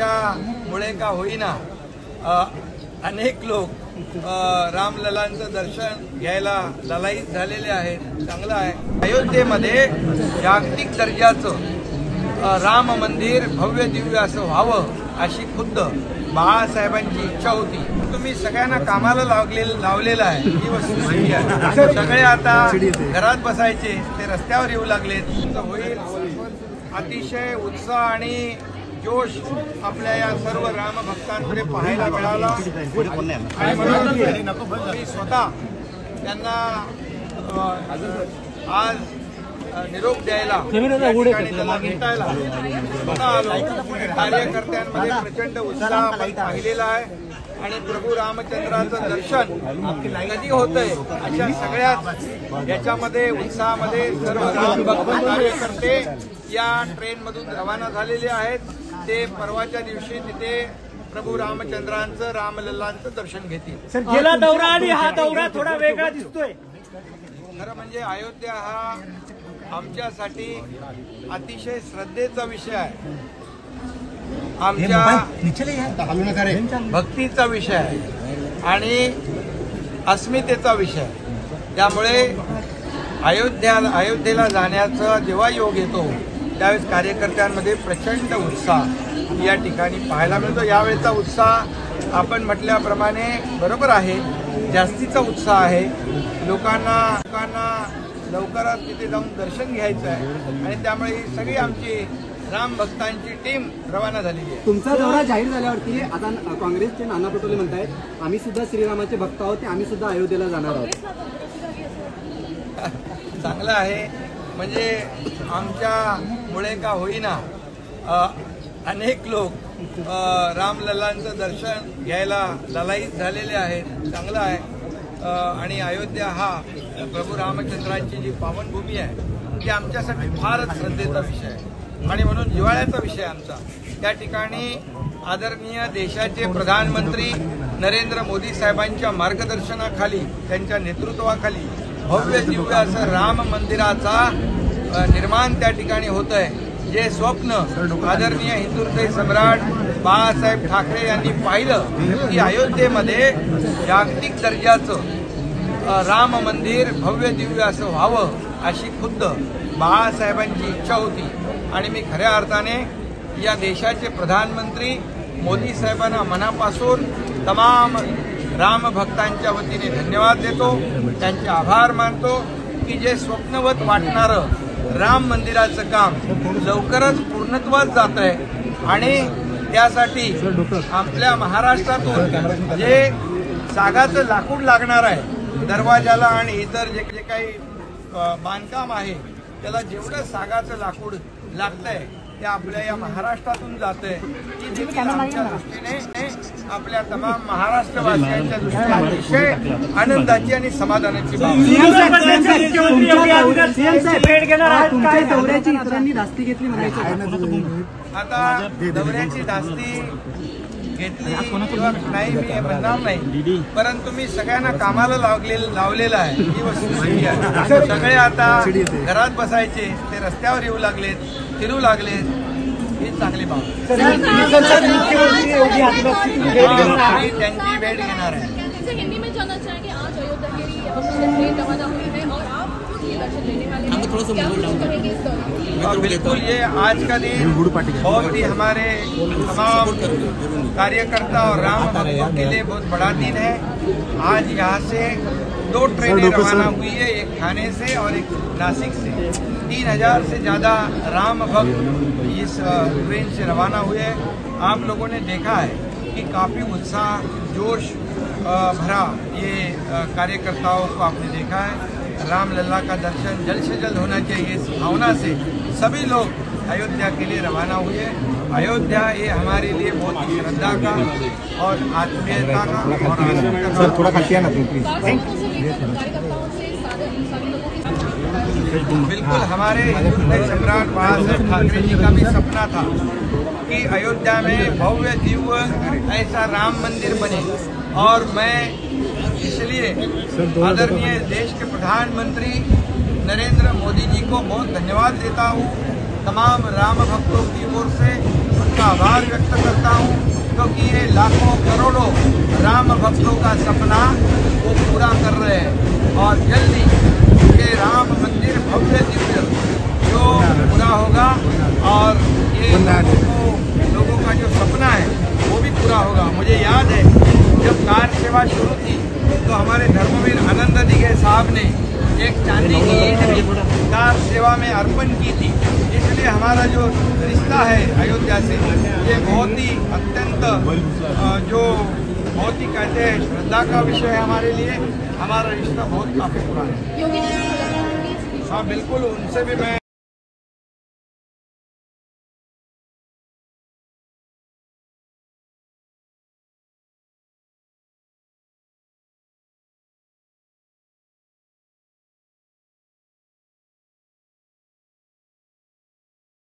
मुळे का होईना अनेक लोक रामललांचं दर्शन घ्यायला ललाईत झालेले आहेत चांगलं आहे. अयोध्येमध्ये जागतिक दर्जाचं राम मंदिर भव्य दिव्य असं व्हावं अशी खुद्द बाळासाहेबांची इच्छा होती. तुम्ही सगळ्यांना कामाला लावले लावलेलं आहे. ही वस्तुस्थिती आहे म्हणजे सगळे आता घरात बसायचे ते रस्त्यावर येऊ लागलेत. होईल. अतिशय उत्साह आणि जोश आपल्या या सर्व रामभक्तांकडे पाहायला मिळाला. आणि म्हणून मी स्वतः त्यांना आज निरोप द्यायला स्वतः आलो. कार्यकर्त्यांमध्ये प्रचंड उत्साह पाहिलेला आहे. आणि प्रभू रामचंद्राचं दर्शन कधी होतंय. अशा सगळ्याच याच्यामध्ये उत्साहामध्ये सर्व रामभक्त कार्यकर्ते या ट्रेन मधून रवाना झालेले आहेत. ते परवाच्या दिवशी तिथे प्रभू रामचंद्रांचं रामलल्लांचं दर्शन घेतील. गेला दौरा आणि हा दौरा थोडा वेगळा दिसतोय. खरं म्हणजे अयोध्या हा आमच्यासाठी अतिशय श्रद्धेचा विषय आहे. आमच्या भक्तीचा विषय आहे. आणि अस्मितेचा विषय आहे. त्यामुळे अयोध्या अयोध्येला जाण्याचा जेव्हा योग येतो त्यावेळेस कार्यकर्त्यांमध्ये प्रचंड उत्साह या ठिकाणी पाहायला मिळतो. यावेळेचा उत्साह आपण म्हटल्याप्रमाणे बरोबर आहे. जास्तीचा उत्साह आहे. लोकांना लोकांना लवकरात तिथे जाऊन दर्शन घ्यायचं आहे. आणि त्यामुळे ही सगळी आमची राम भक्तांची टीम रवाना झालेली आहे. तुमचा दौरा जाहीर झाल्यावरती आता काँग्रेसचे नाना पटोले म्हणतायत आम्ही सुद्धा श्रीरामाचे भक्त आहोत ते आम्ही सुद्धा अयोध्येला जाणार आहोत. चांगलं आहे. म्हणजे आमच्यामुळे का होईना अनेक लोक अ, रामललांचं दर्शन घ्यायला ललाईत झालेले आहेत. चांगलं आहे. आणि अयोध्या हा प्रभू रामचंद्रांची जी पावनभूमी आहे ती आमच्यासाठी फारच श्रद्धेचा विषय आहे. आणि म्हणून हिवाळ्याचा विषय आमचा. त्या ठिकाणी आदरणीय देशाचे प्रधानमंत्री नरेंद्र मोदी साहेबांच्या मार्गदर्शनाखाली त्यांच्या नेतृत्वाखाली भव्य दिव्य असं राम मंदिराचा निर्माण त्या ठिकाणी होत आहे जे स्वप्न आदरणीय हिंदुहृदय सम्राट बाळासाहेब ठाकरे यांनी पाहिलं की अयोध्येमध्ये जागतिक दर्जाचं राम मंदिर भव्य दिव्य असं व्हावं अशी खुद्द बाळासाहेबांची इच्छा होती. आणि मी खऱ्या अर्थाने या देशाचे प्रधानमंत्री मोदी साहेबांना मनापासून तमाम रामभक्तांच्या वतीने धन्यवाद देतो. त्यांचे आभार मानतो की जे स्वप्नवत वाटणारं राम मंदिराचं काम लवकरच पूर्णत्वात जात आहे आणि त्यासाठी आपल्या महाराष्ट्रातून जे सागाचं लाकूड लागणार आहे दरवाजाला आणि इतर जे जे काही बांधकाम आहे त्याला जेवढं सागाचं लाकूड लागतंय ते आपल्या या महाराष्ट्रातून जातंय. ही देखील आमच्या दृष्टीने आपल्या तमाम महाराष्ट्रवासियांच्या दृष्टीने अतिशय आनंदाची आणि समाधानाची आहे. आता दौऱ्याची धास्ती घेतली किंवा नाही मी हे म्हणणार नाही. परंतु मी सगळ्यांना कामाला लावले लावलेलं आहे. ही आहे. सगळे आता घरात बसायचे ते रस्त्यावर येऊ लागलेत फिरू लागलेत. ही चांगली बाब मी त्यांची भेट घेणार आहे. कहते से हिंदी में जानना चाहेंगे आज अयोध्या के लिए हमसे ट्रेन रवाना हुई है। और आप खुद ये दर्शन लेने वाले हैं। क्या कुछ कहेंगे इस दौरान और बिल्कुल ये आज का दिन बहुत ही हमारे तमाम कार्यकर्ता और राम भक्तों के लिए बहुत बड़ा दिन है। आज यहाँ से दो ट्रेनें रवाना हुई है एक थाने से और एक नासिक से। तीन हज़ार से ज़्यादा राम भक्त इस ट्रेन से रवाना हुए हैं। आप लोगों ने देखा है कि काफ़ी उत्साह जोश भरा ये कार्यकर्ताओं को आपने देखा है। रामलला का दर्शन जल्द से जल्द होना चाहिए इस भावना से। सभी लोग अयोध्या के लिए रवाना हुए। अयोध्या ये हमारे लिए बहुत ही श्रद्धा का और आत्मीयता का और थोड़ा सारे सभी लोगों की बिल्कुल हमारे हिंदुस्तानी सम्राट बाळासाहेब ठाकरे जी का भी सपना था कि अयोध्या में भव्य दिव्य ऐसा राम मंदिर बने। और मैं इसलिए आदरणीय देश के प्रधानमंत्री नरेंद्र मोदी जी को बहुत धन्यवाद देता हूँ। तमाम राम भक्तों की ओर से उनका आभार व्यक्त करता हूँ, क्योंकि ये लाखों करोड़ों राम भक्तों का सपना वो पूरा कर रहे हैं। और जल्दी ये राम मंदिर भव्य दिव्य जो पूरा होगा और ये लोगों को लोगों का जो सपना है, वो भी पूरा होगा। मुझे याद है जब कार सेवा शुरू थी तो हमारे धर्मवीर आनंद दिघे साहब ने एक चांदी की ईंट कार सेवा में अर्पण की थी। इसलिए हमारा जो रिश्ता है अयोध्या से, ये बहुत ही अत्यंत जो बहुत ही कहते हैं, श्रद्धा का विषय है हमारे लिए। हमारा रिश्ता बहुत काफ़ी पुराना है। हाँ बिल्कुल, उनसे भी मैं